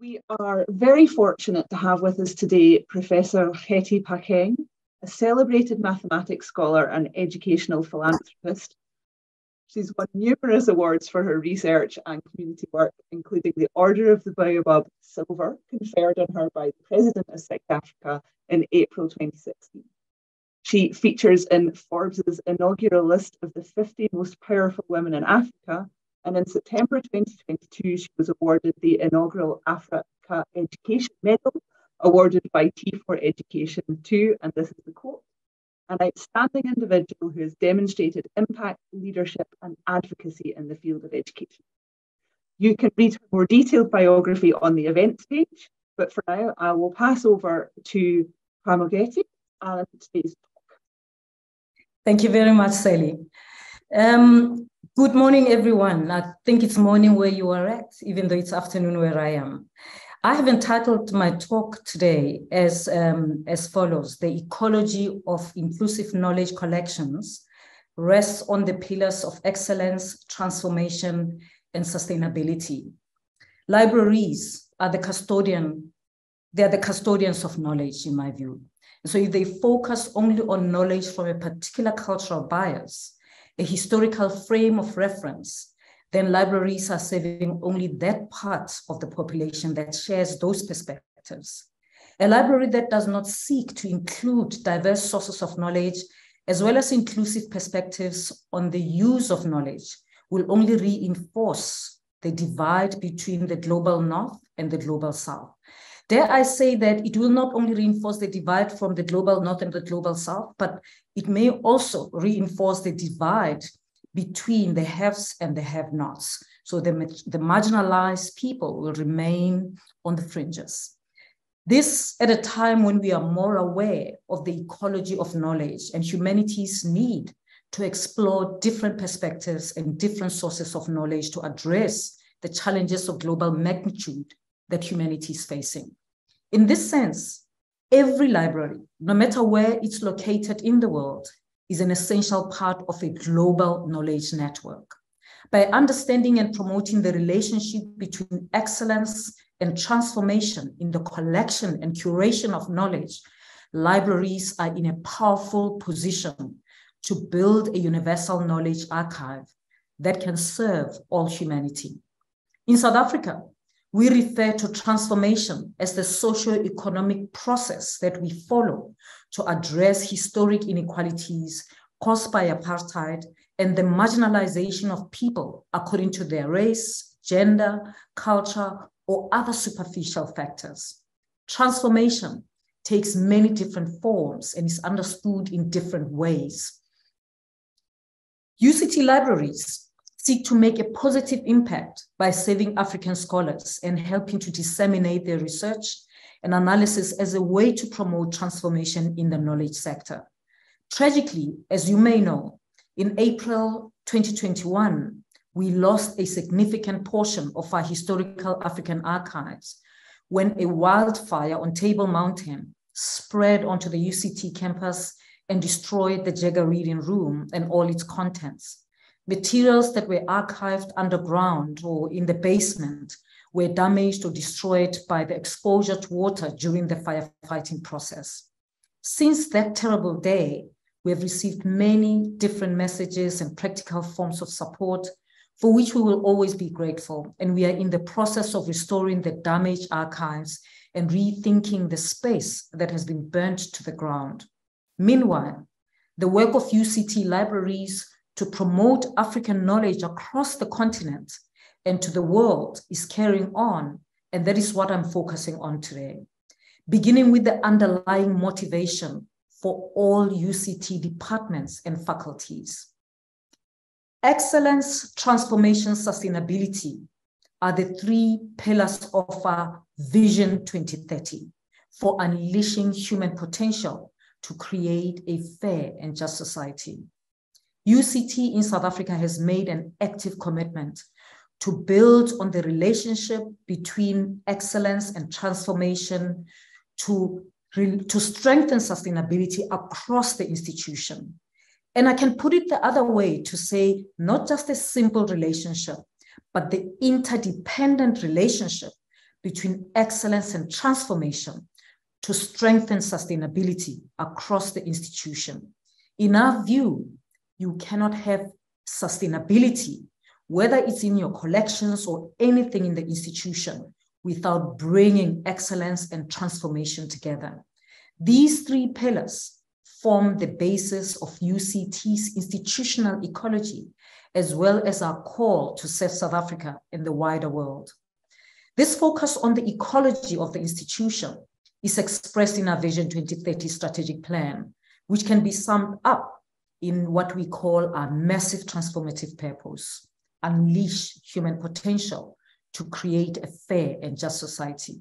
We are very fortunate to have with us today Professor Hetty Phakeng, a celebrated mathematics scholar and educational philanthropist. She's won numerous awards for her research and community work, including the Order of the Baobab Silver, conferred on her by the President of South Africa in April 2016. She features in Forbes' inaugural list of the 50 most powerful women in Africa and in September 2022, she was awarded the inaugural Africa Education Medal, awarded by T4 Education too. And this is the quote an outstanding individual who has demonstrated impact, leadership, and advocacy in the field of education. You can read her more detailed biography on the events page, but for now, I will pass over to Pramogeti and today's talk. Thank you very much, Sally. Um, Good morning, everyone. I think it's morning where you are at, even though it's afternoon where I am. I have entitled my talk today as, um, as follows The ecology of inclusive knowledge collections rests on the pillars of excellence, transformation, and sustainability. Libraries are the custodian, they are the custodians of knowledge, in my view. So if they focus only on knowledge from a particular cultural bias, a historical frame of reference, then libraries are serving only that part of the population that shares those perspectives. A library that does not seek to include diverse sources of knowledge as well as inclusive perspectives on the use of knowledge will only reinforce the divide between the global north and the global south. Dare I say that it will not only reinforce the divide from the global north and the global south, but it may also reinforce the divide between the haves and the have nots. So the, the marginalized people will remain on the fringes. This at a time when we are more aware of the ecology of knowledge and humanity's need to explore different perspectives and different sources of knowledge to address the challenges of global magnitude that humanity is facing. In this sense, every library, no matter where it's located in the world, is an essential part of a global knowledge network. By understanding and promoting the relationship between excellence and transformation in the collection and curation of knowledge, libraries are in a powerful position to build a universal knowledge archive that can serve all humanity. In South Africa, we refer to transformation as the socio-economic process that we follow to address historic inequalities caused by apartheid and the marginalization of people according to their race, gender, culture, or other superficial factors. Transformation takes many different forms and is understood in different ways. UCT libraries seek to make a positive impact by serving African scholars and helping to disseminate their research and analysis as a way to promote transformation in the knowledge sector. Tragically, as you may know, in April 2021, we lost a significant portion of our historical African archives when a wildfire on Table Mountain spread onto the UCT campus and destroyed the Jagger Reading Room and all its contents. Materials that were archived underground or in the basement were damaged or destroyed by the exposure to water during the firefighting process. Since that terrible day, we have received many different messages and practical forms of support for which we will always be grateful. And we are in the process of restoring the damaged archives and rethinking the space that has been burnt to the ground. Meanwhile, the work of UCT libraries to promote African knowledge across the continent and to the world is carrying on. And that is what I'm focusing on today. Beginning with the underlying motivation for all UCT departments and faculties. Excellence, transformation, sustainability are the three pillars of our Vision 2030 for unleashing human potential to create a fair and just society. UCT in South Africa has made an active commitment to build on the relationship between excellence and transformation to, to strengthen sustainability across the institution. And I can put it the other way to say not just a simple relationship, but the interdependent relationship between excellence and transformation to strengthen sustainability across the institution. In our view, you cannot have sustainability, whether it's in your collections or anything in the institution, without bringing excellence and transformation together. These three pillars form the basis of UCT's institutional ecology, as well as our call to save South Africa and the wider world. This focus on the ecology of the institution is expressed in our Vision 2030 strategic plan, which can be summed up in what we call our massive transformative purpose unleash human potential to create a fair and just society.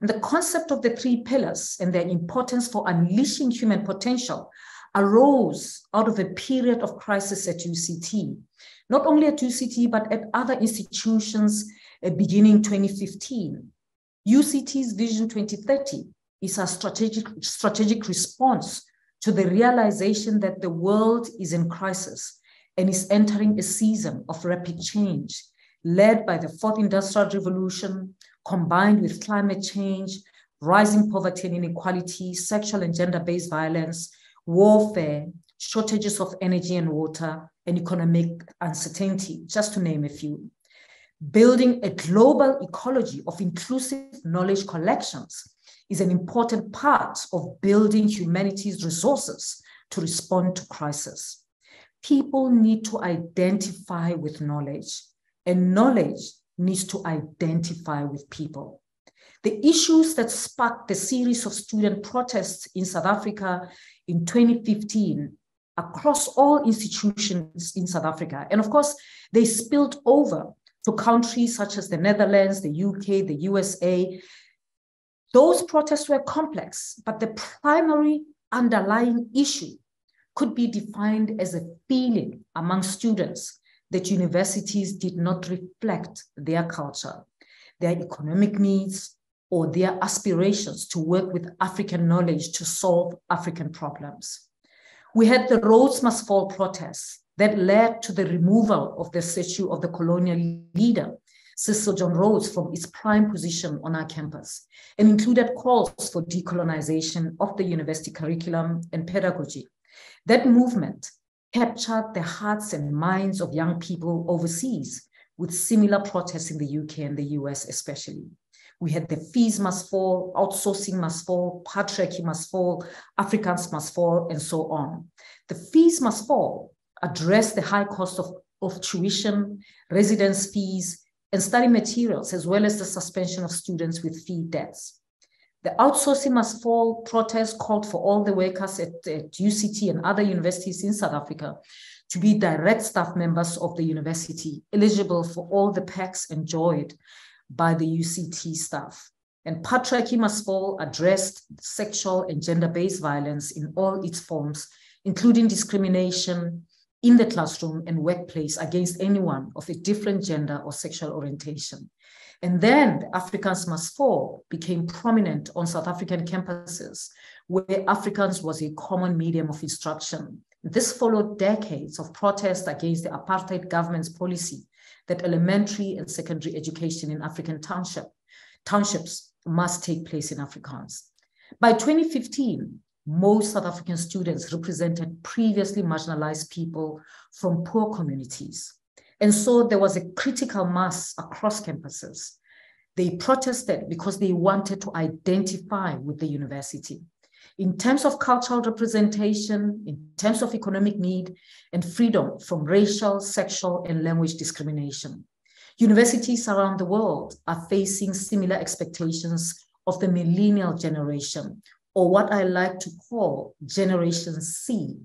And the concept of the three pillars and their importance for unleashing human potential arose out of a period of crisis at UCT, not only at UCT, but at other institutions uh, beginning 2015. UCT's Vision 2030 is a strategic, strategic response to the realization that the world is in crisis and is entering a season of rapid change led by the fourth industrial revolution, combined with climate change, rising poverty and inequality, sexual and gender based violence, warfare, shortages of energy and water, and economic uncertainty, just to name a few. Building a global ecology of inclusive knowledge collections is an important part of building humanity's resources to respond to crisis. People need to identify with knowledge, and knowledge needs to identify with people. The issues that sparked the series of student protests in South Africa in 2015 across all institutions in South Africa, and of course, they spilled over to countries such as the Netherlands, the UK, the USA, those protests were complex, but the primary underlying issue could be defined as a feeling among students that universities did not reflect their culture, their economic needs, or their aspirations to work with African knowledge to solve African problems. We had the Rhodes Must Fall protests that led to the removal of the statue of the colonial leader Cecil John Rhodes from its prime position on our campus and included calls for decolonization of the university curriculum and pedagogy. That movement captured the hearts and minds of young people overseas with similar protests in the UK and the US especially. We had the fees must fall, outsourcing must fall, patriarchy must fall, Afrikaans must fall, and so on. The fees must fall address the high cost of, of tuition, residence fees, and study materials, as well as the suspension of students with fee debts. The outsourcing must fall protest called for all the workers at, at UCT and other universities in South Africa to be direct staff members of the university, eligible for all the perks enjoyed by the UCT staff. And patriarchy must fall addressed sexual and gender-based violence in all its forms, including discrimination, in the classroom and workplace against anyone of a different gender or sexual orientation. And then the Afrikaans Must Fall became prominent on South African campuses, where Afrikaans was a common medium of instruction. This followed decades of protest against the apartheid government's policy that elementary and secondary education in African township, townships must take place in Afrikaans. By 2015, most South African students represented previously marginalized people from poor communities. And so there was a critical mass across campuses. They protested because they wanted to identify with the university. In terms of cultural representation, in terms of economic need, and freedom from racial, sexual, and language discrimination. Universities around the world are facing similar expectations of the millennial generation or what I like to call Generation C.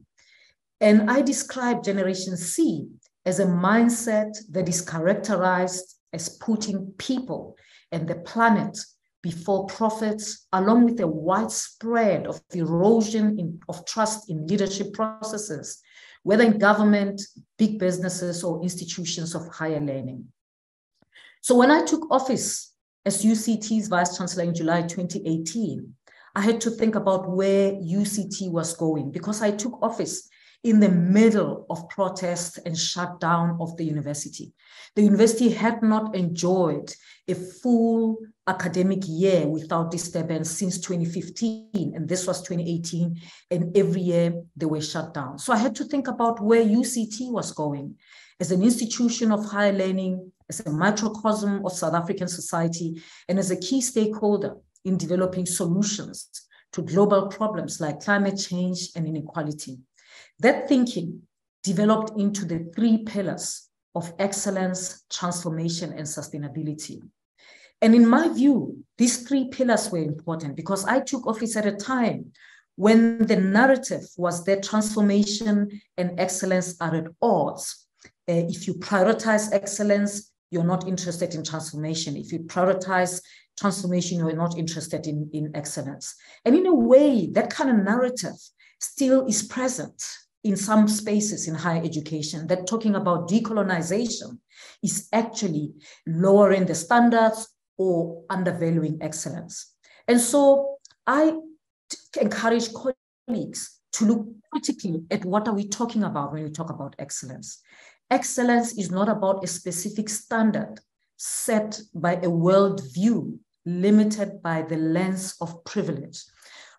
And I describe Generation C as a mindset that is characterized as putting people and the planet before profits, along with a widespread of erosion in, of trust in leadership processes, whether in government, big businesses, or institutions of higher learning. So when I took office as UCT's Vice Chancellor in July 2018, I had to think about where UCT was going because I took office in the middle of protests and shutdown of the university. The university had not enjoyed a full academic year without disturbance since 2015, and this was 2018, and every year they were shut down. So I had to think about where UCT was going as an institution of higher learning, as a microcosm of South African society, and as a key stakeholder in developing solutions to global problems like climate change and inequality. That thinking developed into the three pillars of excellence, transformation, and sustainability. And in my view, these three pillars were important because I took office at a time when the narrative was that transformation and excellence are at odds. Uh, if you prioritize excellence, you're not interested in transformation. If you prioritize transformation, you're not interested in, in excellence. And in a way, that kind of narrative still is present in some spaces in higher education that talking about decolonization is actually lowering the standards or undervaluing excellence. And so I encourage colleagues to look critically at what are we talking about when we talk about excellence. Excellence is not about a specific standard set by a world view limited by the lens of privilege.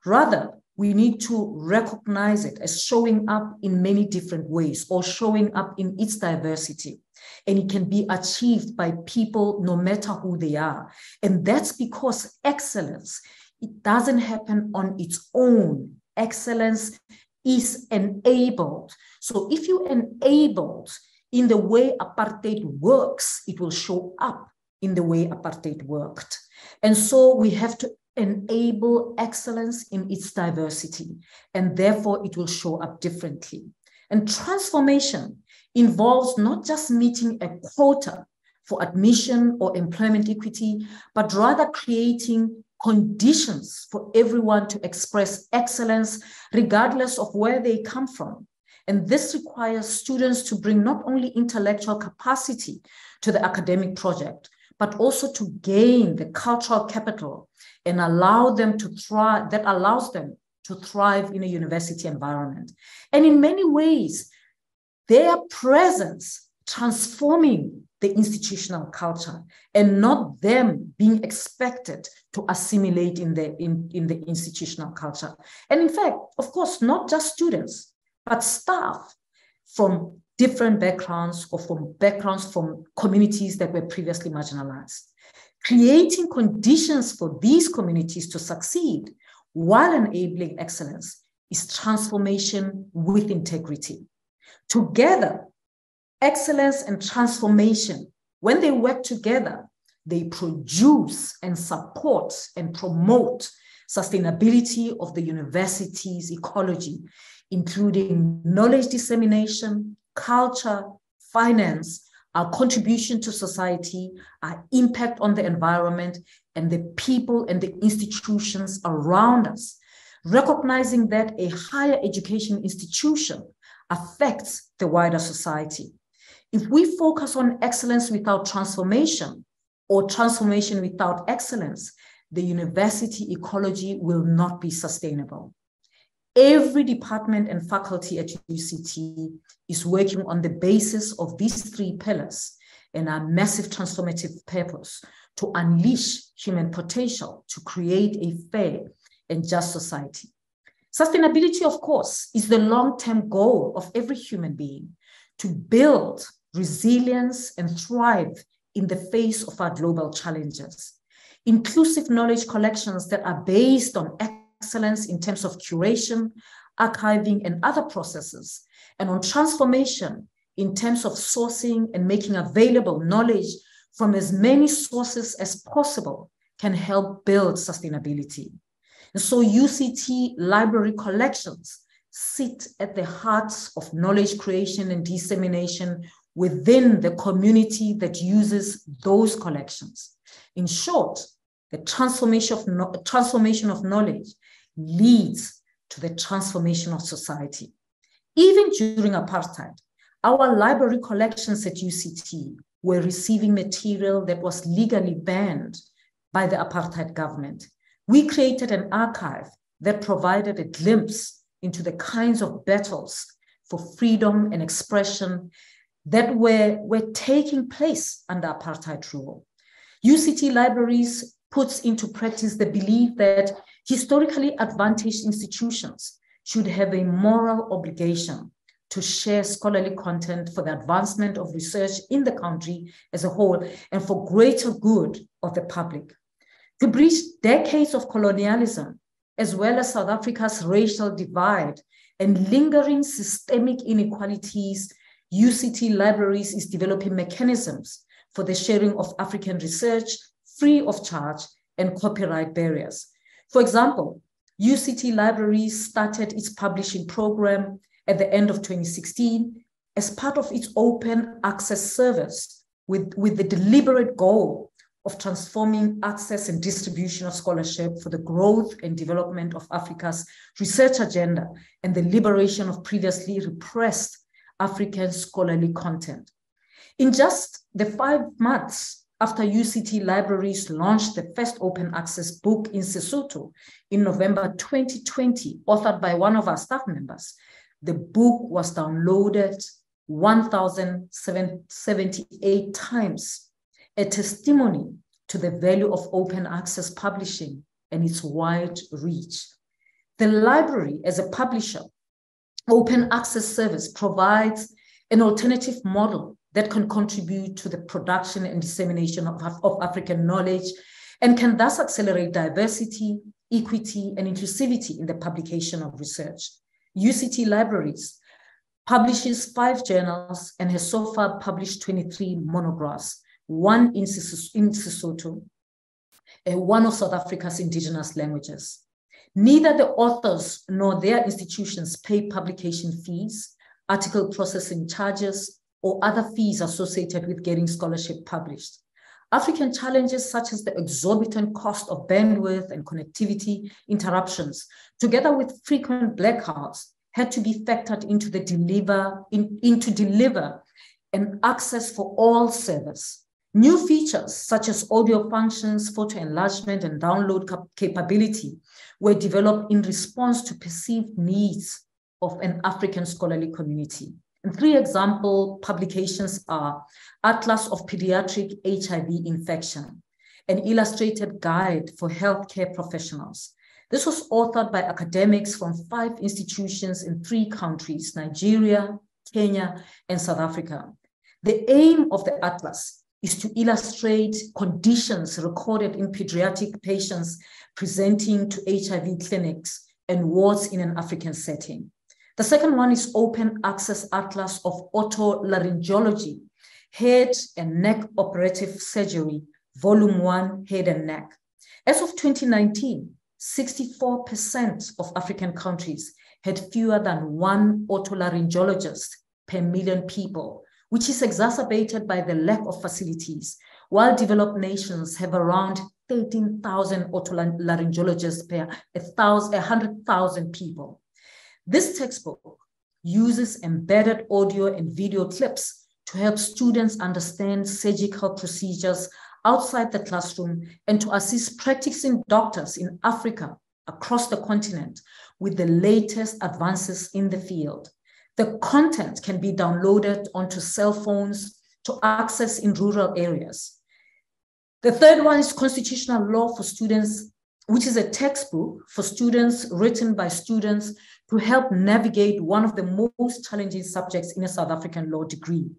Rather, we need to recognize it as showing up in many different ways or showing up in its diversity. And it can be achieved by people no matter who they are. And that's because excellence, it doesn't happen on its own. Excellence is enabled. So if you enabled in the way apartheid works, it will show up in the way apartheid worked. And so we have to enable excellence in its diversity, and therefore it will show up differently. And transformation involves not just meeting a quota for admission or employment equity, but rather creating conditions for everyone to express excellence regardless of where they come from. And this requires students to bring not only intellectual capacity to the academic project, but also to gain the cultural capital and allow them to thrive, that allows them to thrive in a university environment. And in many ways, their presence transforming the institutional culture and not them being expected to assimilate in the, in, in the institutional culture. And in fact, of course, not just students, but staff from different backgrounds or from backgrounds from communities that were previously marginalized. Creating conditions for these communities to succeed while enabling excellence is transformation with integrity. Together, excellence and transformation, when they work together, they produce and support and promote sustainability of the university's ecology, including knowledge dissemination, culture, finance, our contribution to society, our impact on the environment, and the people and the institutions around us. Recognizing that a higher education institution affects the wider society. If we focus on excellence without transformation or transformation without excellence, the university ecology will not be sustainable. Every department and faculty at UCT is working on the basis of these three pillars and our massive transformative purpose to unleash human potential to create a fair and just society. Sustainability, of course, is the long term goal of every human being to build resilience and thrive in the face of our global challenges. Inclusive knowledge collections that are based on excellence in terms of curation, archiving, and other processes, and on transformation in terms of sourcing and making available knowledge from as many sources as possible can help build sustainability. And so UCT library collections sit at the heart of knowledge creation and dissemination within the community that uses those collections. In short, the transformation of, no, transformation of knowledge leads to the transformation of society. Even during apartheid, our library collections at UCT were receiving material that was legally banned by the apartheid government. We created an archive that provided a glimpse into the kinds of battles for freedom and expression that were, were taking place under apartheid rule. UCT Libraries puts into practice the belief that historically advantaged institutions should have a moral obligation to share scholarly content for the advancement of research in the country as a whole and for greater good of the public. To bridge decades of colonialism, as well as South Africa's racial divide and lingering systemic inequalities, UCT Libraries is developing mechanisms for the sharing of African research free of charge and copyright barriers. For example, UCT Libraries started its publishing program at the end of 2016 as part of its open access service with, with the deliberate goal of transforming access and distribution of scholarship for the growth and development of Africa's research agenda and the liberation of previously repressed African scholarly content. In just the five months after UCT Libraries launched the first open access book in Sesotho in November 2020, authored by one of our staff members. The book was downloaded 1,078 times, a testimony to the value of open access publishing and its wide reach. The library, as a publisher, open access service provides an alternative model that can contribute to the production and dissemination of, of African knowledge and can thus accelerate diversity, equity, and inclusivity in the publication of research. UCT Libraries publishes five journals and has so far published 23 monographs, one in, Sesotho, and one of South Africa's indigenous languages. Neither the authors nor their institutions pay publication fees, article processing charges, or other fees associated with getting scholarship published. African challenges such as the exorbitant cost of bandwidth and connectivity interruptions, together with frequent blackouts, had to be factored into the deliver in, into deliver an access for all service. New features such as audio functions, photo enlargement, and download cap capability were developed in response to perceived needs of an African scholarly community. And three example publications are Atlas of Pediatric HIV Infection, an illustrated guide for healthcare professionals. This was authored by academics from five institutions in three countries, Nigeria, Kenya, and South Africa. The aim of the Atlas is to illustrate conditions recorded in pediatric patients presenting to HIV clinics and wards in an African setting. The second one is Open Access Atlas of Otolaryngology, Head and Neck Operative Surgery, Volume 1, Head and Neck. As of 2019, 64% of African countries had fewer than one otolaryngologist per million people, which is exacerbated by the lack of facilities, while developed nations have around 13,000 otolaryngologists per 100,000 people. This textbook uses embedded audio and video clips to help students understand surgical procedures outside the classroom and to assist practicing doctors in Africa across the continent with the latest advances in the field. The content can be downloaded onto cell phones to access in rural areas. The third one is constitutional law for students, which is a textbook for students written by students to help navigate one of the most challenging subjects in a South African law degree.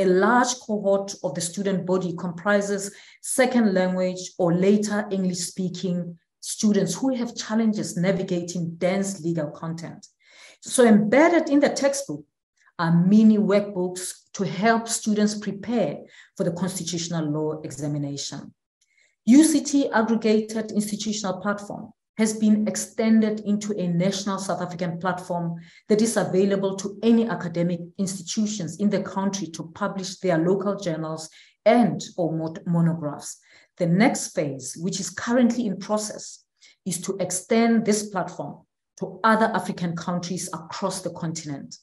A large cohort of the student body comprises second language or later English speaking students who have challenges navigating dense legal content. So embedded in the textbook are mini workbooks to help students prepare for the constitutional law examination. UCT aggregated institutional platform has been extended into a national South African platform that is available to any academic institutions in the country to publish their local journals and or monographs. The next phase, which is currently in process, is to extend this platform to other African countries across the continent.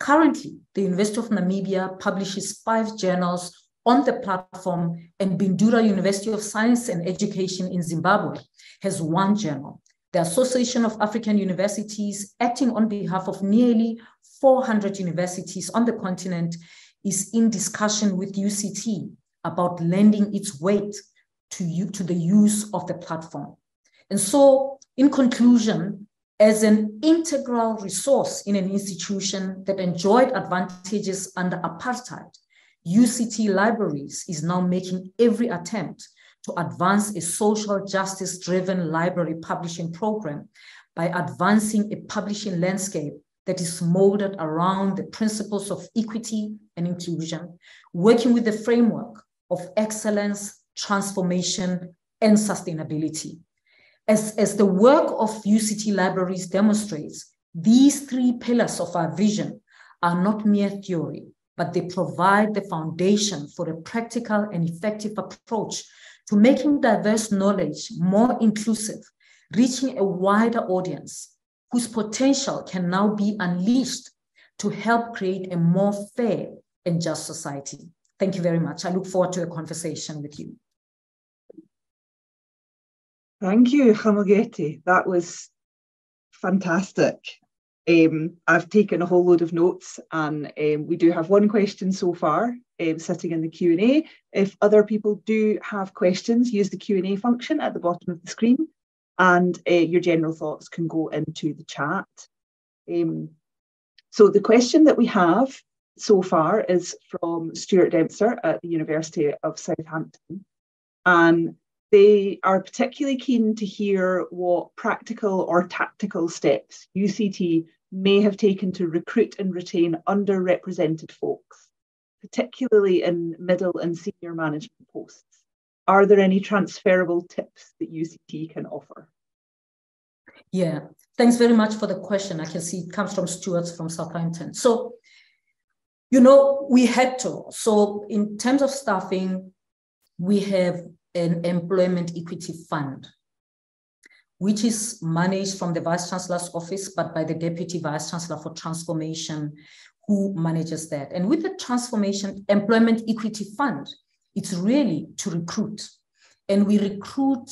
Currently, the University of Namibia publishes five journals on the platform, and Bindura University of Science and Education in Zimbabwe has one journal. the Association of African Universities, acting on behalf of nearly 400 universities on the continent, is in discussion with UCT about lending its weight to, you, to the use of the platform. And so, in conclusion, as an integral resource in an institution that enjoyed advantages under apartheid, UCT Libraries is now making every attempt to advance a social justice driven library publishing program by advancing a publishing landscape that is molded around the principles of equity and inclusion, working with the framework of excellence, transformation, and sustainability. As, as the work of UCT libraries demonstrates, these three pillars of our vision are not mere theory, but they provide the foundation for a practical and effective approach to making diverse knowledge more inclusive, reaching a wider audience whose potential can now be unleashed to help create a more fair and just society. Thank you very much. I look forward to a conversation with you. Thank you, Kgamogeti. That was fantastic. Um, I've taken a whole load of notes and um, we do have one question so far um, sitting in the Q&A. If other people do have questions, use the Q&A function at the bottom of the screen and uh, your general thoughts can go into the chat. Um, so the question that we have so far is from Stuart Dempster at the University of Southampton. And they are particularly keen to hear what practical or tactical steps UCT may have taken to recruit and retain underrepresented folks, particularly in middle and senior management posts. Are there any transferable tips that UCT can offer? Yeah, thanks very much for the question. I can see it comes from Stuart from Southampton. So, you know, we had to. So, in terms of staffing, we have an employment equity fund, which is managed from the Vice Chancellor's office, but by the Deputy Vice Chancellor for Transformation, who manages that. And with the Transformation Employment Equity Fund, it's really to recruit. And we recruit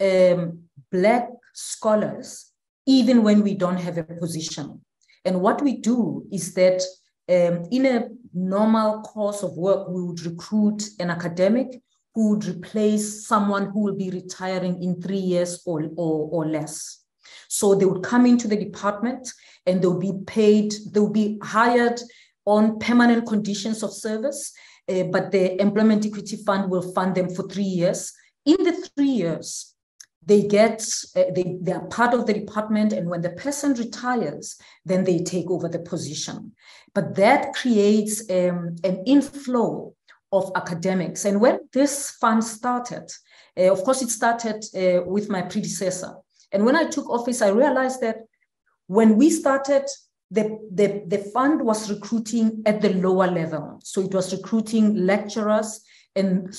um, Black scholars, even when we don't have a position. And what we do is that um, in a normal course of work, we would recruit an academic who would replace someone who will be retiring in three years or, or, or less. So they would come into the department and they'll be paid, they'll be hired on permanent conditions of service, uh, but the Employment Equity Fund will fund them for three years. In the three years, they get uh, they, they are part of the department and when the person retires then they take over the position but that creates um, an inflow of academics. And when this fund started, uh, of course, it started uh, with my predecessor. And when I took office, I realized that when we started, the, the, the fund was recruiting at the lower level. So it was recruiting lecturers, and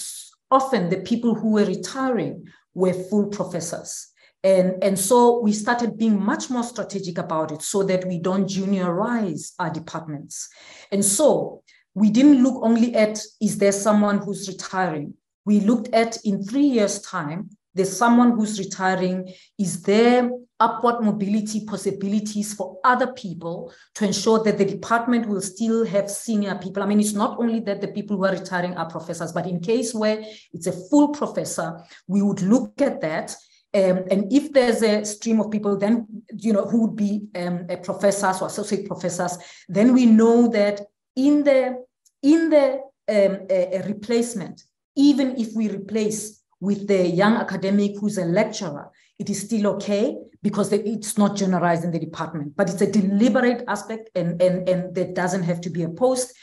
often the people who were retiring were full professors. And, and so we started being much more strategic about it so that we don't juniorize our departments. And so we didn't look only at is there someone who's retiring? We looked at in three years time there's someone who's retiring. Is there upward mobility possibilities for other people to ensure that the department will still have senior people? I mean it's not only that the people who are retiring are professors but in case where it's a full professor we would look at that. Um, and if there's a stream of people, then you know who would be um, professors or associate professors, then we know that in the in the um, replacement, even if we replace with the young academic who's a lecturer, it is still okay because it's not generalized in the department, but it's a deliberate aspect and, and, and that doesn't have to be a post.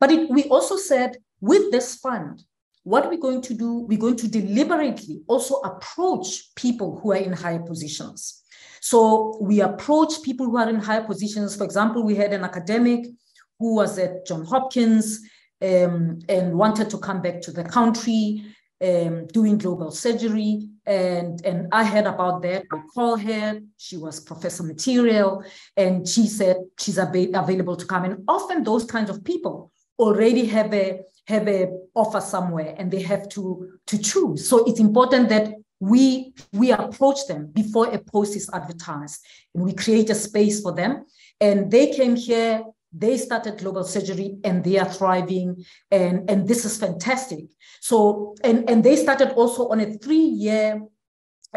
But it, we also said with this fund, what we're going to do, we're going to deliberately also approach people who are in higher positions. So we approach people who are in higher positions. For example, we had an academic who was at John Hopkins um, and wanted to come back to the country um, doing global surgery. And, and I heard about that. I called her. She was professor material. And she said she's ab- available to come. And often those kinds of people already have a have a offer somewhere and they have to to choose so it's important that we we approach them before a post is advertised and we create a space for them and they came here they started global surgery and they are thriving and and this is fantastic so and and they started also on a three year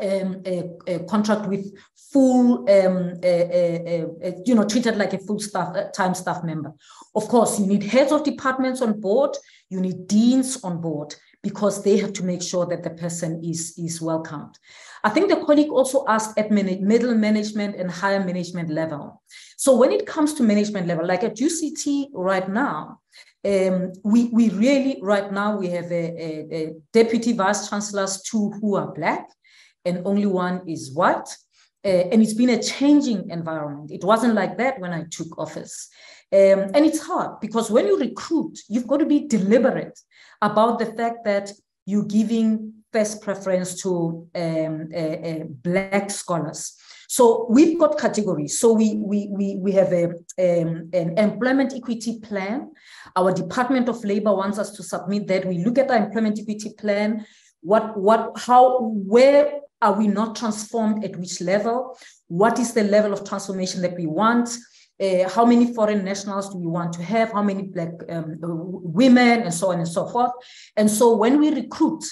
um, a, a, contract with full, um, a, you know, treated like a full staff time staff member. Of course, you need heads of departments on board, you need deans on board because they have to make sure that the person is, is welcomed. I think the colleague also asked at middle management and higher management level. So when it comes to management level, like at UCT right now, um, we, we really, right now, we have a, a, a deputy vice chancellors, two who are Black, and only one is white. Uh, and it's been a changing environment. It wasn't like that when I took office. Um, and it's hard because when you recruit, you've got to be deliberate about the fact that you're giving first preference to um, uh, uh, Black scholars. So we've got categories. So we, we, we, we have a, um, an employment equity plan. Our Department of Labor wants us to submit that. We look at our employment equity plan. What, what, how, where are we not transformed at which level? What is the level of transformation that we want? Uh, how many foreign nationals do we want to have? How many black um, women and so on and so forth? And so when we recruit,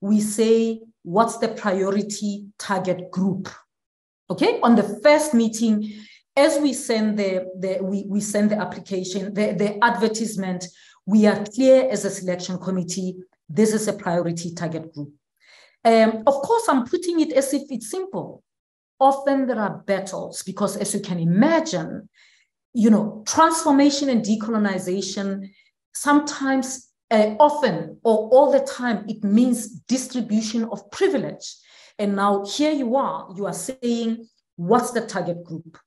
we say, what's the priority target group? Okay, on the first meeting, as we send the, the we, we send the application, the, the advertisement, we are clear as a selection committee, this is a priority target group. Um, of course, I'm putting it as if it's simple. Often there are battles because, as you can imagine, you know, transformation and decolonization sometimes, uh, often, or all the time, it means distribution of privilege. And now here you are, you are saying, what's the target group?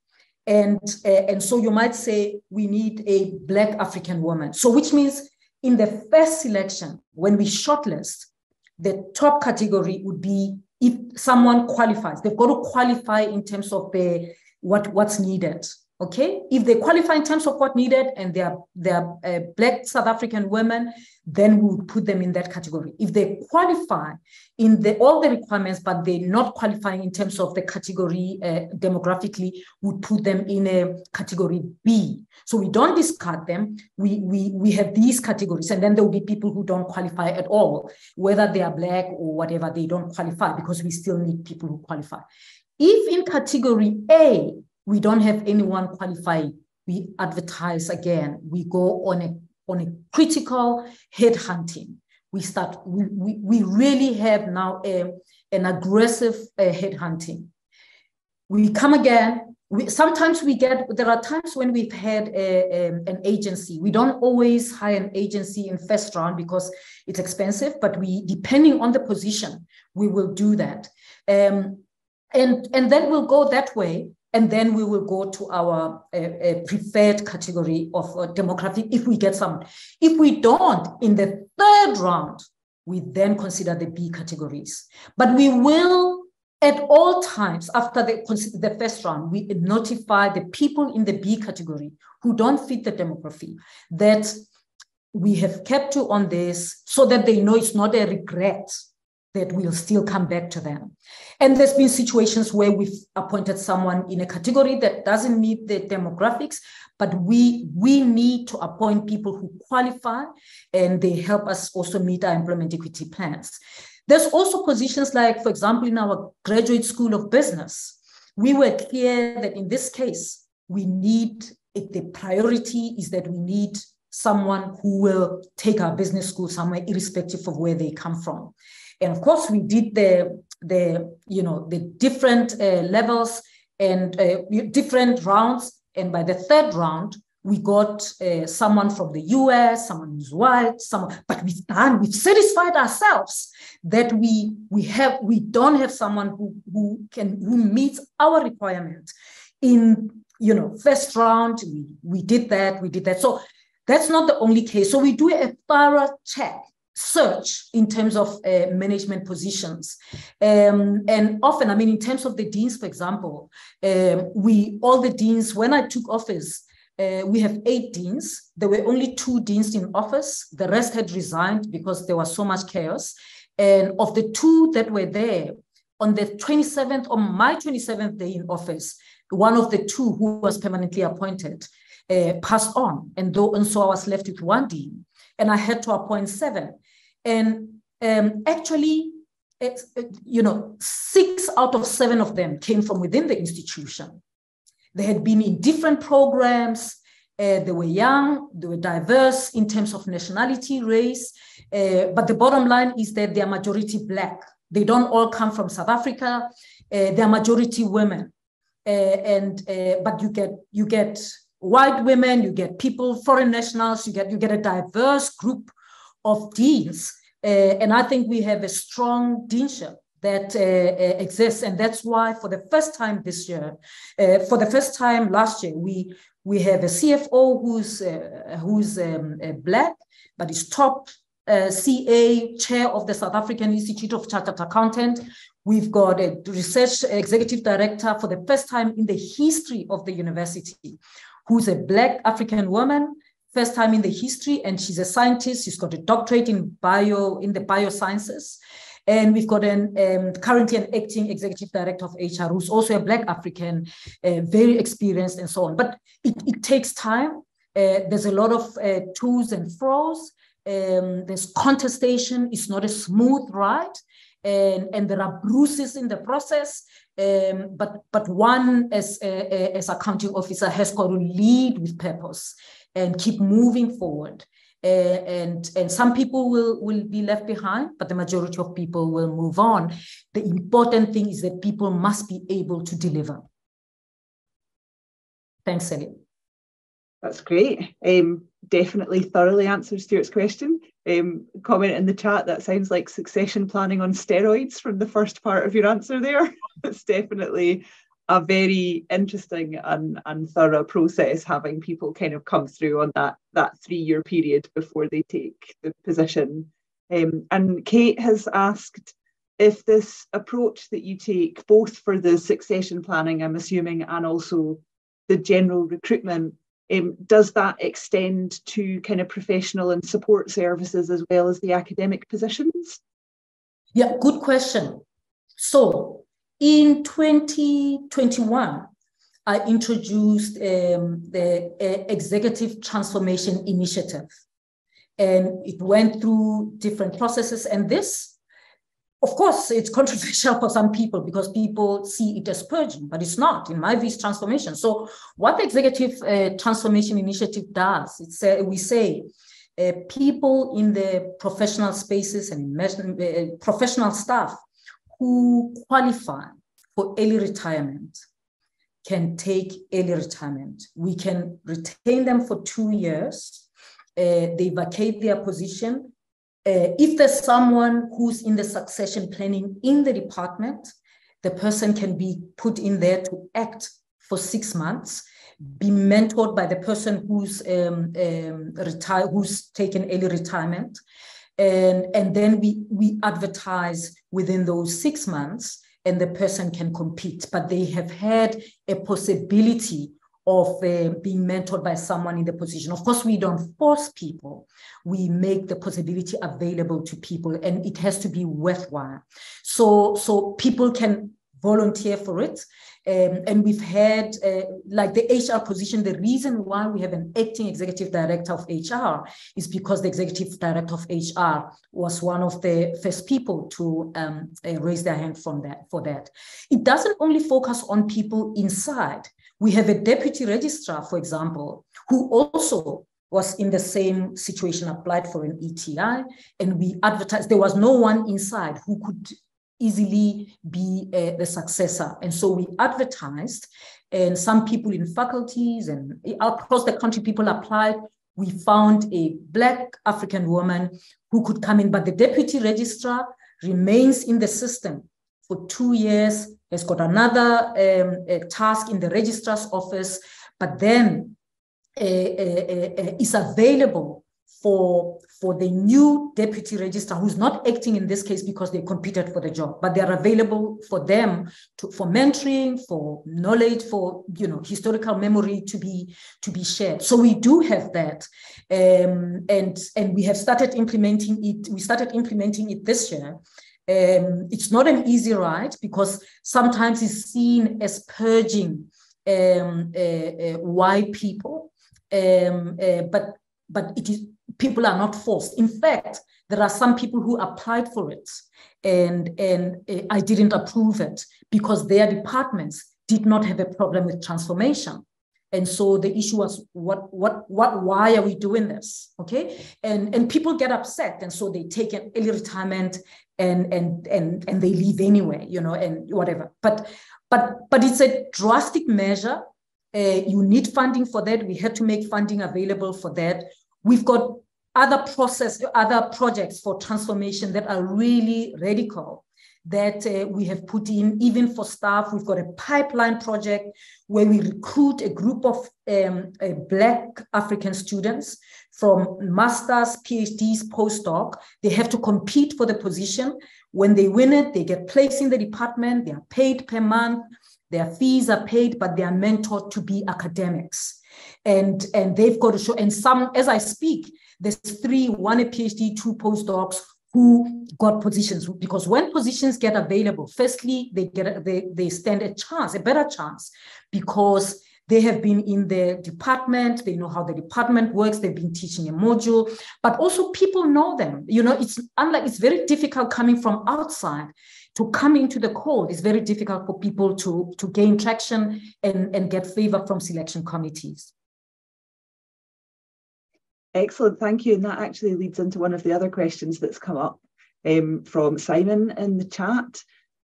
And, uh, and so you might say, we need a Black African woman. So, which means in the first selection, when we shortlist, the top category would be if someone qualifies, they've got to qualify in terms of the what, what's needed. Okay, if they qualify in terms of what needed and they are they are uh, black South African women, then we would put them in that category. If they qualify in the all the requirements, but they're not qualifying in terms of the category uh, demographically, we put them in a category B. So we don't discard them. We we we have these categories, and then there will be people who don't qualify at all, whether they are black or whatever. They don't qualify because we still need people who qualify. If in category A we don't have anyone qualified, we advertise again. We go on a on a critical headhunting. We start. We, we, we really have now a, an aggressive uh, headhunting. We come again. We, sometimes we get. There are times when we've had a, a, an agency. We don't always hire an agency in first round because it's expensive. But we, depending on the position, we will do that. Um, and and then we'll go that way and then we will go to our uh, uh, preferred category of uh, demographic if we get some. If we don't, in the third round, we then consider the B categories. But we will, at all times after the, the first round, we notify the people in the B category who don't fit the demography that we have kept you on this so that they know it's not a regret that will still come back to them. And there's been situations where we've appointed someone in a category that doesn't meet the demographics, but we we need to appoint people who qualify and they help us also meet our employment equity plans. There's also positions like, for example, in our graduate school of business, we were clear that in this case, we need the priority is that we need someone who will take our business school somewhere, irrespective of where they come from. And of course, we did the, the you know, the different uh, levels and uh, different rounds. And by the third round, we got uh, someone from the US, someone who's white, someone, but we've done, we've satisfied ourselves that we we have we don't have someone who who can who meets our requirement. In you know, first round, we we did that, we did that. So that's not the only case. So we do a thorough check search in terms of uh, management positions. Um, and often, I mean, in terms of the deans, for example, um, we, all the deans, when I took office, uh, we have eight deans. There were only two deans in office. The rest had resigned because there was so much chaos. And of the two that were there, on the 27th, on my 27th day in office, one of the two who was permanently appointed uh, passed on. And, though, and so I was left with one dean, and I had to appoint seven. And um, actually, it, you know, six out of seven of them came from within the institution. They had been in different programs. Uh, they were young, they were diverse in terms of nationality, race. Uh, but the bottom line is that they are majority Black. They don't all come from South Africa. Uh, they are majority women. And but you get you get white women, you get people, foreign nationals, you get you get a diverse group of deans. Uh, and I think we have a strong deanship that uh, uh, exists. And that's why for the first time this year, uh, for the first time last year, we we have a CFO who's uh, who's um, black, but is top uh, CA chair of the South African Institute of Chartered Accountant. We've got a research executive director for the first time in the history of the university who's a Black African woman, first time in the history, and she's a scientist. She's got a doctorate in bio in the biosciences. And we've got an um, currently an acting executive director of HR who's also a Black African, uh, very experienced and so on. But it, it takes time. Uh, there's a lot of uh, and fro's. Um, there's contestation. It's not a smooth ride. And, and there are bruises in the process. Um, but but one as a, as accounting officer has got to lead with purpose and keep moving forward. Uh, and and some people will will be left behind, but the majority of people will move on. The important thing is that people must be able to deliver. Thanks, Celine. That's great. Um, definitely thoroughly answered Stuart's question. Um, comment in the chat that sounds like succession planning on steroids from the first part of your answer there. it's definitely a very interesting and, and thorough process having people kind of come through on that that three year period before they take the position. Um, and Kate has asked if this approach that you take, both for the succession planning, I'm assuming, and also the general recruitment, um, does that extend to kind of professional and support services as well as the academic positions? Yeah, good question. So in 2021, I introduced um, the uh, Executive Transformation Initiative. And it went through different processes. And this of course, it's controversial for some people because people see it as purging, but it's not. In my view, it's transformation. So, what the Executive uh, Transformation Initiative does, it's uh, we say uh, people in the professional spaces and uh, professional staff who qualify for early retirement can take early retirement. We can retain them for two years. Uh, they vacate their position uh, if there's someone who's in the succession planning in the department, the person can be put in there to act for six months, be mentored by the person who's um, um, retired, who's taken early retirement, and and then we we advertise within those six months, and the person can compete. But they have had a possibility of uh, being mentored by someone in the position. Of course, we don't force people. We make the possibility available to people, and it has to be worthwhile. So, so people can volunteer for it. Um, and we've had, uh, like the HR position, the reason why we have an acting executive director of HR is because the executive director of HR was one of the first people to um, uh, raise their hand from that, for that. It doesn't only focus on people inside, we have a deputy registrar, for example, who also was in the same situation, applied for an ETI, and we advertised. There was no one inside who could easily be uh, the successor. And so we advertised, and some people in faculties and across the country, people applied. We found a Black African woman who could come in, but the deputy registrar remains in the system for two years has got another um, task in the registrar's office, but then uh, uh, uh, is available for, for the new deputy registrar who's not acting in this case because they competed for the job, but they're available for them to, for mentoring, for knowledge, for you know historical memory to be to be shared. So we do have that, um, and and we have started implementing it. We started implementing it this year, Um, it's not an easy ride because sometimes it's seen as purging um, uh, uh, white people, um, uh, but but it is people are not forced. In fact, there are some people who applied for it, and and uh, I didn't approve it because their departments did not have a problem with transformation. And so the issue was what, what, what, why are we doing this? Okay. And, and people get upset. And so they take an early retirement and, and, and, and they leave anyway, you know, and whatever. But, but, but it's a drastic measure. Uh, you need funding for that. We had to make funding available for that. We've got other process, other projects for transformation that are really radical that uh, we have put in, even for staff. We've got a pipeline project where we recruit a group of um, uh, Black African students from masters, PhDs, postdoc. They have to compete for the position. When they win it, they get placed in the department. They are paid per month. Their fees are paid, but they are mentored to be academics. And, and they've got to show, and some, as I speak, there's three, one a PhD, two postdocs who got positions. Because when positions get available firstly they get they, they stand a chance a better chance because they have been in the department they know how the department works they've been teaching a module. But also people know them. You know it's unlike it's very difficult coming from outside to come into the code is very difficult for people to to gain traction and and get favor from selection committees Excellent, thank you. And that actually leads into one of the other questions that's come up um, from Simon in the chat.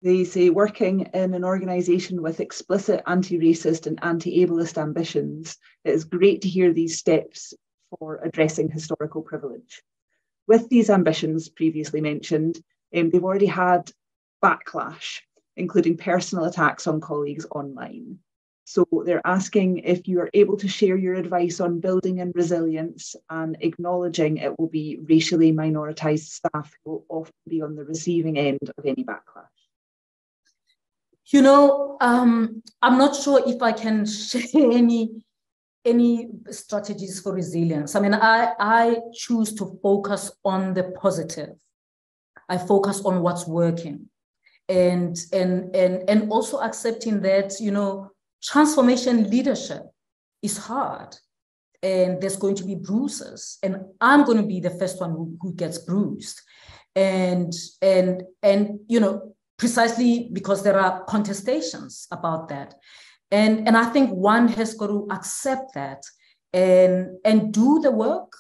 They say working in an organisation with explicit anti-racist and anti-ableist ambitions, it is great to hear these steps for addressing historical privilege. With these ambitions previously mentioned, um, they've already had backlash, including personal attacks on colleagues online. So they're asking if you are able to share your advice on building and resilience and acknowledging it will be racially minoritized staff who will often be on the receiving end of any backlash. You know, um, I'm not sure if I can share any any strategies for resilience. I mean, I, I choose to focus on the positive. I focus on what's working. And and and and also accepting that, you know, transformation leadership is hard and there's going to be bruises. And i'm going to be the first one who, who gets bruised. And and and you know precisely because there are contestations about that. And and i think one has got to accept that and and do the work.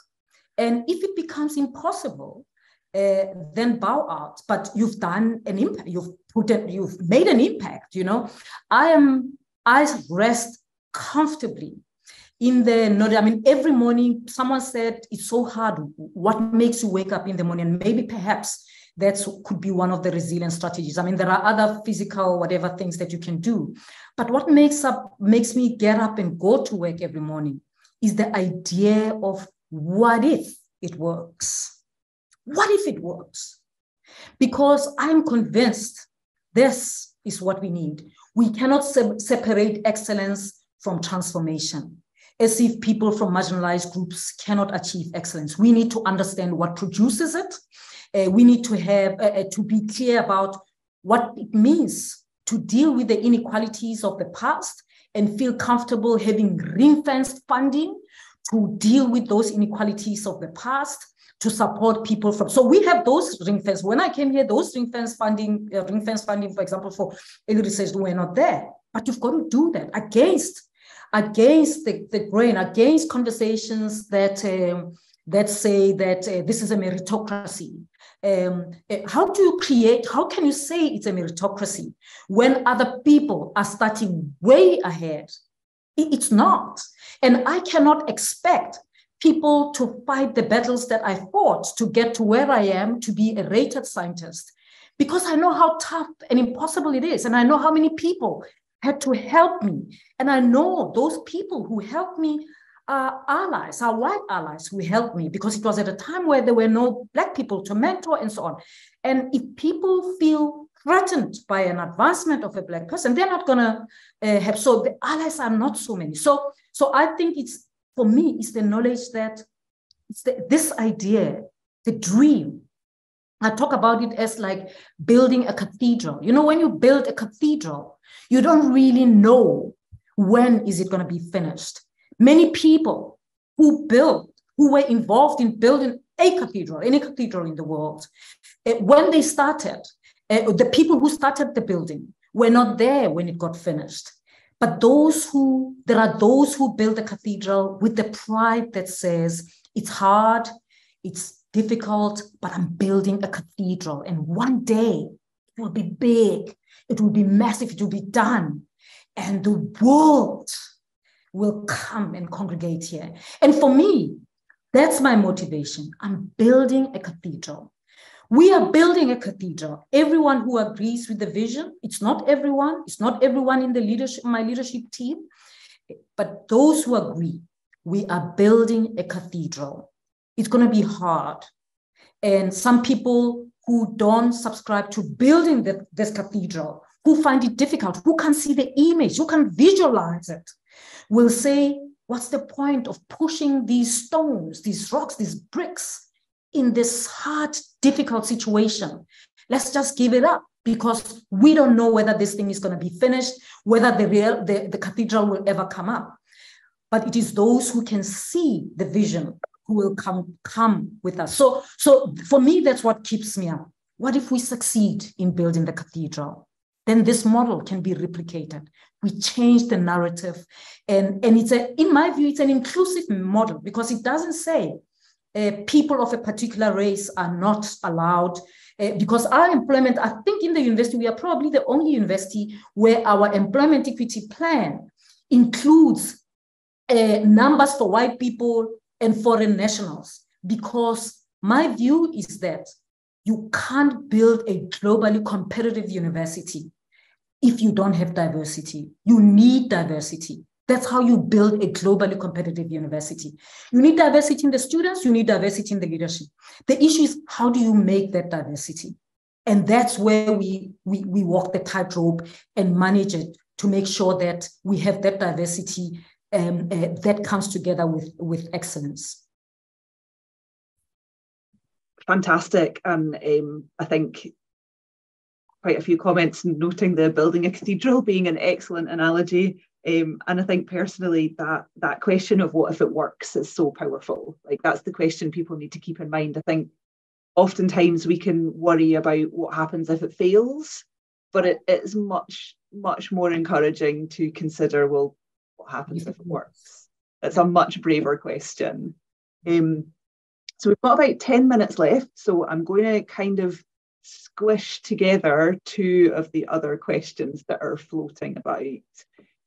And if it becomes impossible uh, then bow out. But you've done an impact. You've put it you've made an impact you know. I am I rest comfortably in the i mean every morning someone said it's so hard. What makes you wake up in the morning? And maybe perhaps that could be one of the resilience strategies. I mean there are other physical whatever things that you can do. But what makes up makes me get up and go to work every morning is the idea of what if it works what if it works because i'm convinced this is what we need we cannot se- separate excellence from transformation, as if people from marginalized groups cannot achieve excellence. We need to understand what produces it. Uh, we need to have uh, uh, to be clear about what it means to deal with the inequalities of the past and feel comfortable having ring-fenced funding to deal with those inequalities of the past to support people from. So we have those ring fence. When I came here, those ring fence funding, uh, ring fence funding, for example, for early research were not there. But you've got to do that against against the, the grain, against conversations that um, that say that uh, this is a meritocracy. Um, uh, how do you create? How can you say it's a meritocracy when other people are starting way ahead? It's not, and I cannot expect people to fight the battles that I fought to get to where I am to be a rated scientist because I know how tough and impossible it is. And I know how many people had to help me. And I know those people who helped me are allies, are white allies who helped me because it was at a time where there were no Black people to mentor and so on. And if people feel threatened by an advancement of a Black person, they're not going to uh, have. So the allies are not so many. So, so I think it's for me, it's the knowledge that it's the, this idea, the dream I talk about it as like building a cathedral. You know, when you build a cathedral, you don't really know when is it going to be finished. Many people who built, who were involved in building a cathedral, any cathedral in the world, eh, when they started, uh, the people who started the building were not there when it got finished. But those who, there are those who build the cathedral with the pride that says, it's hard, it's difficult, but I'm building a cathedral. And one day it will be big, it will be massive, it will be done. And the world will come and congregate here. And for me, that's my motivation. I'm building a cathedral. We are building a cathedral. Everyone who agrees with the vision, it's not everyone, it's not everyone in the leadership, my leadership team, but those who agree, we are building a cathedral. It's going to be hard. And some people who don't subscribe to building the, this cathedral, who find it difficult, who can see the image, who can visualize it, will say, What's the point of pushing these stones, these rocks, these bricks in this hard, difficult situation. Let's just give it up because we don't know whether this thing is going to be finished, whether the real the, the cathedral will ever come up. But it is those who can see the vision who will come come with us. So, so for me, that's what keeps me up. What if we succeed in building the cathedral? Then this model can be replicated. We change the narrative, and and it's a, in my view, it's an inclusive model because it doesn't say uh, people of a particular race are not allowed uh, because our employment, I think in the university, we are probably the only university where our employment equity plan includes uh, numbers for white people and foreign nationals. Because my view is that you can't build a globally competitive university if you don't have diversity. You need diversity. That's how you build a globally competitive university. You need diversity in the students, you need diversity in the leadership. The issue is how do you make that diversity? And that's where we, we, we walk the tightrope and manage it to make sure that we have that diversity um, uh, that comes together with, with excellence. Fantastic. And um, I think quite a few comments noting the building a cathedral being an excellent analogy um, and I think personally that that question of what if it works is so powerful. Like that's the question people need to keep in mind. I think oftentimes we can worry about what happens if it fails, but it, it's much, much more encouraging to consider, well, what happens if it works? It's a much braver question. Um, so we've got about 10 minutes left. So I'm going to kind of squish together two of the other questions that are floating about.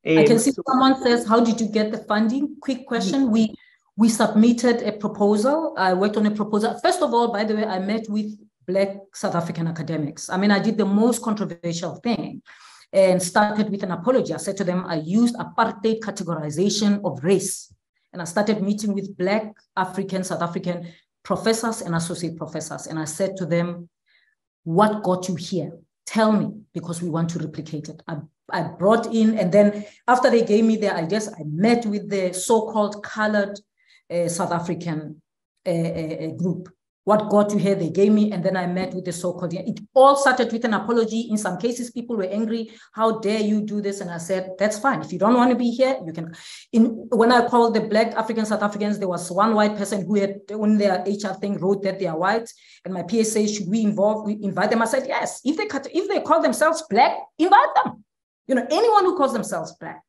Um, I can see so someone says, "How did you get the funding?" Quick question. We we submitted a proposal. I worked on a proposal. First of all, by the way, I met with Black South African academics. I mean, I did the most controversial thing and started with an apology. I said to them, I used apartheid categorization of race. And I started meeting with Black African, South African professors and associate professors. And I said to them, What got you here? Tell me, because we want to replicate it. I I brought in, and then after they gave me their ideas, I met with the so-called colored uh, South African uh, uh, group. What got you here? They gave me, and then I met with the so-called. It all started with an apology. In some cases, people were angry. How dare you do this? And I said, that's fine. If you don't want to be here, you can. In when I called the Black African South Africans, there was one white person who had on their HR thing wrote that they are white, and my PA said, should we involve? We invite them. I said, yes. If they if they call themselves Black, invite them you know, anyone who calls themselves black.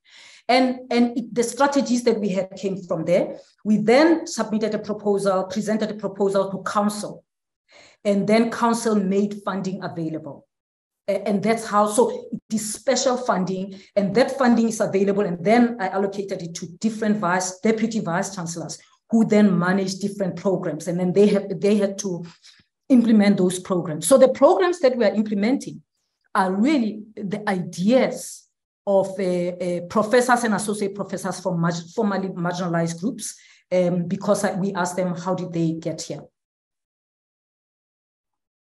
And, and the strategies that we had came from there. We then submitted a proposal, presented a proposal to council, and then council made funding available. And that's how, so it is special funding, and that funding is available. And then I allocated it to different vice, deputy vice chancellors who then manage different programs. And then they had, they had to implement those programs. So the programs that we are implementing are really the ideas of uh, uh, professors and associate professors from mar- formerly marginalized groups um, because we asked them how did they get here.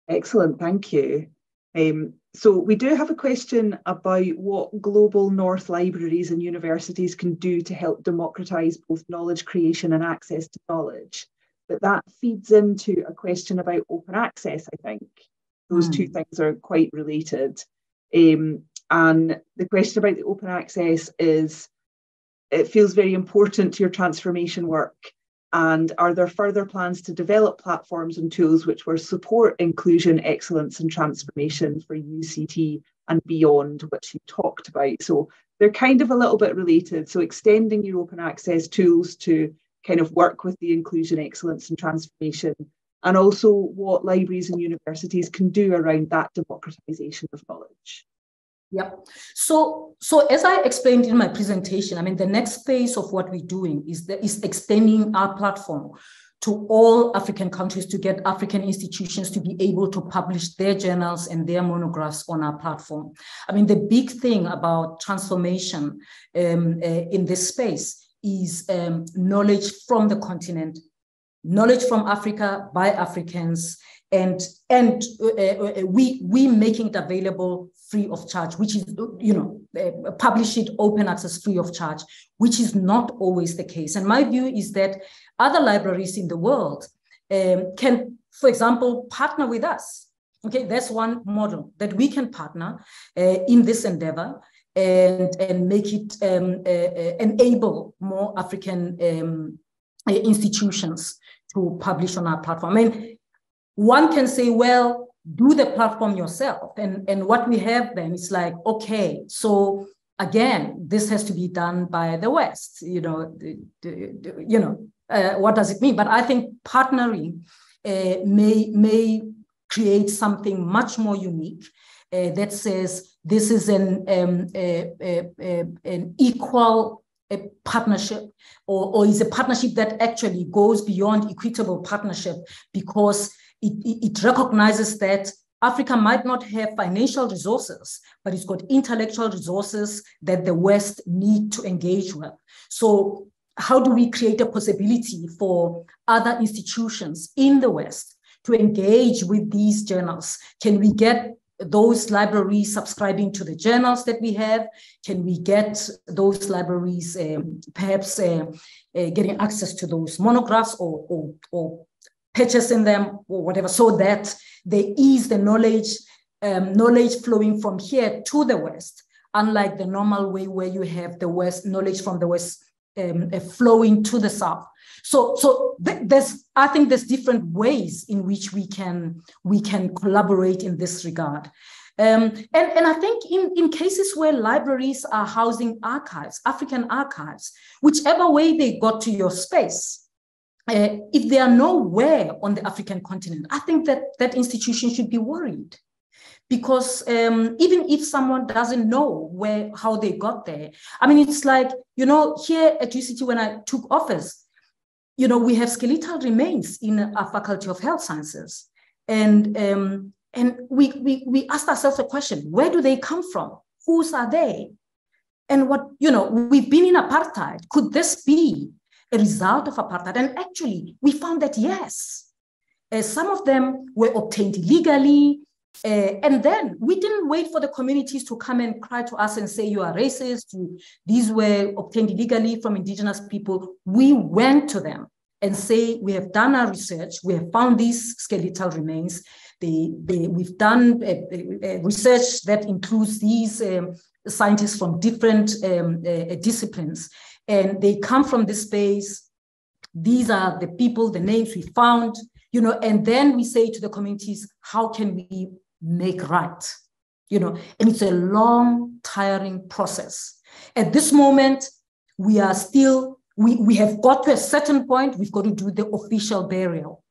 Excellent, thank you. Um, so we do have a question about what global North libraries and universities can do to help democratise both knowledge creation and access to knowledge. but that feeds into a question about open access, I think. Those mm. two things are quite related. Um, and the question about the open access is it feels very important to your transformation work. And are there further plans to develop platforms and tools which will support inclusion, excellence, and transformation for UCT and beyond, which you talked about? So they're kind of a little bit related. So extending your open access tools to kind of work with the inclusion, excellence, and transformation, and also what libraries and universities can do around that democratization of knowledge. Yep. So, so as I explained in my presentation, I mean, the next phase of what we're doing is, the, is extending our platform to all African countries to get African institutions to be able to publish their journals and their monographs on our platform. I mean, the big thing about transformation um, uh, in this space is um, knowledge from the continent, knowledge from Africa by Africans, and and uh, uh, uh, we we making it available free of charge, which is you know uh, publish it open access free of charge, which is not always the case. And my view is that other libraries in the world um, can, for example, partner with us. Okay, that's one model that we can partner uh, in this endeavor and and make it um, uh, enable more African um, institutions to publish on our platform. I mean, one can say, well, do the platform yourself. And, and what we have then is like, okay, so again, this has to be done by the West. You know, you know, uh, what does it mean? But I think partnering uh, may may create something much more unique uh, that says this is an um, a, a, a, an equal a partnership or, or is a partnership that actually goes beyond equitable partnership because it, it, recognizes that Africa might not have financial resources, but it's got intellectual resources that the West need to engage with. So how do we create a possibility for other institutions in the West to engage with these journals? Can we get those libraries subscribing to the journals that we have? Can we get those libraries um, perhaps uh, uh, getting access to those monographs or, or, or purchasing them or whatever, so that there is the knowledge, um, knowledge flowing from here to the West, unlike the normal way where you have the West knowledge from the West um, flowing to the South. So, so th- there's, I think there's different ways in which we can we can collaborate in this regard. Um, and, and I think in, in cases where libraries are housing archives, African archives, whichever way they got to your space, uh, if they are nowhere on the African continent, I think that that institution should be worried. Because um, even if someone doesn't know where how they got there, I mean, it's like you know here at UCT when I took office, you know we have skeletal remains in our Faculty of Health Sciences, and um, and we, we we asked ourselves a question: Where do they come from? Whose are they? And what you know, we've been in apartheid. Could this be a result of apartheid. And actually, we found that yes, uh, some of them were obtained illegally. Uh, and then we didn't wait for the communities to come and cry to us and say, you are racist, you, these were obtained illegally from indigenous people. We went to them and say, we have done our research, we have found these skeletal remains. They, they, we've done a, a, a research that includes these um, scientists from different um, uh, disciplines and they come from this space. These are the people, the names we found, you know, and then we say to the communities, how can we make right? You know, and it's a long, tiring process. At this moment, we are still, we, we have got to a certain point, we've got to do the official burial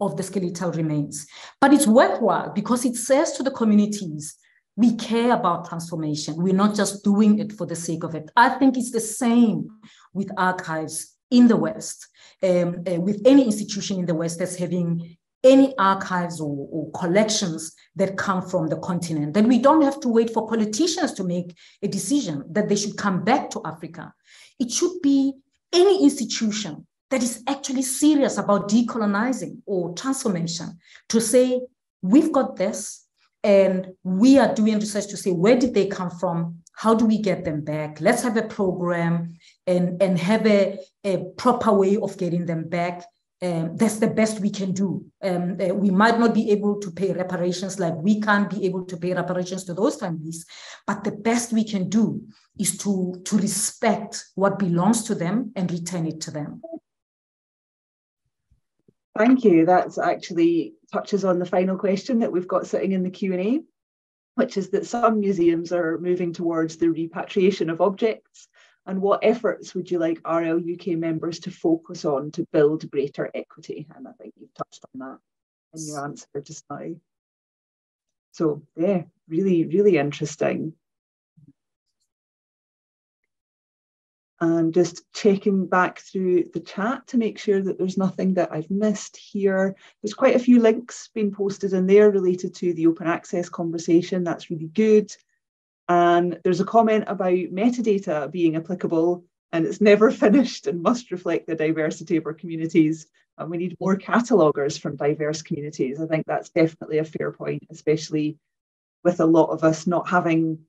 of the skeletal remains. But it's worthwhile because it says to the communities, we care about transformation. We're not just doing it for the sake of it. I think it's the same with archives in the West, um, uh, with any institution in the West that's having any archives or, or, collections that come from the continent. Then we don't have to wait for politicians to make a decision that they should come back to Africa. It should be any institution that is actually serious about decolonizing or transformation to say, we've got this, and we are doing research to say where did they come from? How do we get them back? Let's have a program and, and have a, a proper way of getting them back um, that's the best we can do. Um, uh, we might not be able to pay reparations like we can't be able to pay reparations to those families, but the best we can do is to, to respect what belongs to them and return it to them. Thank you. That's actually touches on the final question that we've got sitting in the Q&A, which is that some museums are moving towards the repatriation of objects and what efforts would you like RLUK members to focus on to build greater equity? And I think you've touched on that in your answer just now. So yeah, really, really interesting. And just checking back through the chat to make sure that there's nothing that I've missed here. There's quite a few links being posted in there related to the open access conversation. That's really good. And there's a comment about metadata being applicable and it's never finished and must reflect the diversity of our communities. And we need more cataloguers from diverse communities. I think that's definitely a fair point, especially with a lot of us not having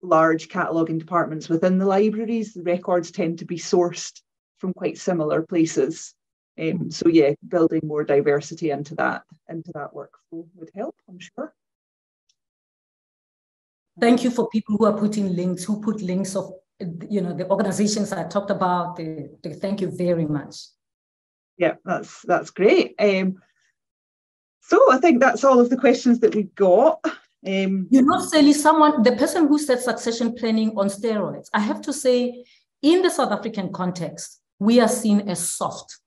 large cataloguing departments within the libraries. The records tend to be sourced from quite similar places. Um, so yeah, building more diversity into that into that workflow would help, I'm sure. Thank you for people who are putting links, who put links of, you know, the organizations I talked about. The, the, thank you very much. Yeah, that's that's great. Um, so I think that's all of the questions that we've got. Um, you know, Sally, someone, the person who said succession planning on steroids, I have to say, in the South African context, we are seen as soft.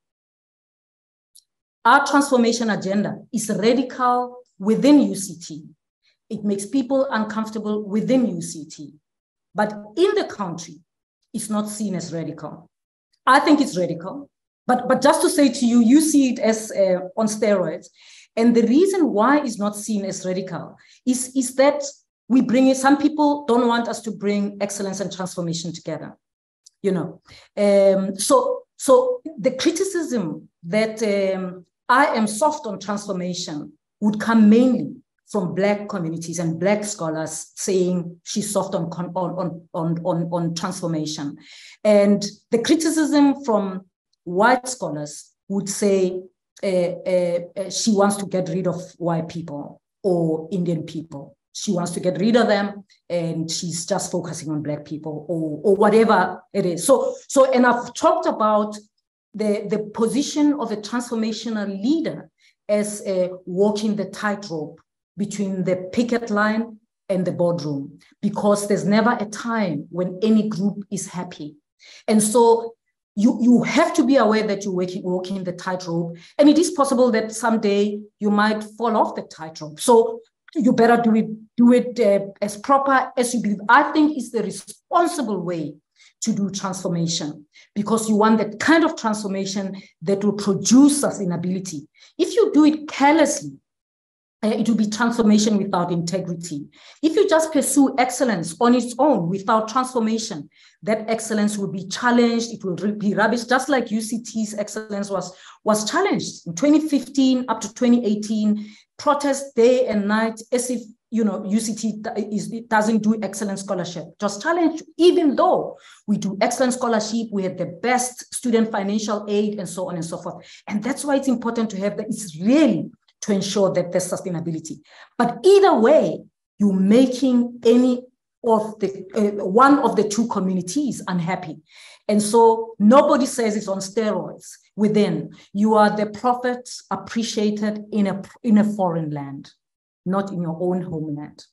Our transformation agenda is radical within UCT. It makes people uncomfortable within UCT. But in the country, it's not seen as radical. I think it's radical. But, but just to say to you, you see it as uh, on steroids. And the reason why it's not seen as radical is, is that we bring it, some people don't want us to bring excellence and transformation together. You know, um, so so the criticism that um, I am soft on transformation would come mainly from black communities and black scholars saying she's soft on, on, on, on, on transformation. And the criticism from white scholars would say uh, uh, uh, she wants to get rid of white people or Indian people. She wants to get rid of them and she's just focusing on black people or, or whatever it is. So, so, and I've talked about the, the position of a transformational leader as a walking the tightrope between the picket line and the boardroom because there's never a time when any group is happy. And so you, you have to be aware that you're walking, walking the tightrope. And it is possible that someday you might fall off the tightrope. So you better do it, do it uh, as proper as you believe. I think it's the responsible way to do transformation because you want that kind of transformation that will produce sustainability. If you do it carelessly, Eh, it will be transformation without integrity. If you just pursue excellence on its own without transformation, that excellence will be challenged. It will be rubbish, just like UCT's excellence was, was challenged in 2015 up to 2018. Protest day and night as if you know UCT is, doesn't do excellent scholarship. Just challenge, even though we do excellent scholarship, we have the best student financial aid and so on and so forth. And that's why it's important to have that. It's really to ensure that there's sustainability. But either way, you're making any of the uh, one of the two communities unhappy. And so nobody says it's on steroids within. You are the prophet appreciated in a in a foreign land, not in your own homeland.